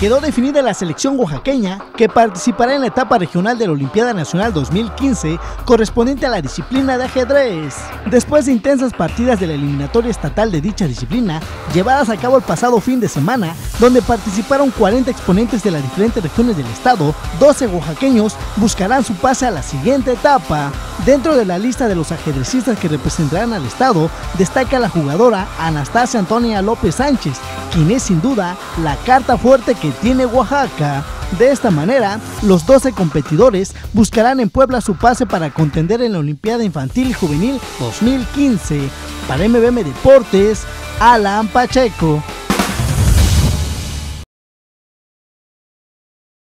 quedó definida la selección oaxaqueña que participará en la etapa regional de la Olimpiada Nacional 2015 correspondiente a la disciplina de ajedrez. Después de intensas partidas de la eliminatoria estatal de dicha disciplina, llevadas a cabo el pasado fin de semana, donde participaron 40 exponentes de las diferentes regiones del estado, 12 oaxaqueños buscarán su pase a la siguiente etapa. Dentro de la lista de los ajedrecistas que representarán al estado, destaca la jugadora Anastasia Antonia López Sánchez, quien es sin duda la carta fuerte que tiene Oaxaca. De esta manera, los 12 competidores buscarán en Puebla su pase para contender en la Olimpiada Infantil y Juvenil 2015. Para MBM Deportes, Alan Pacheco.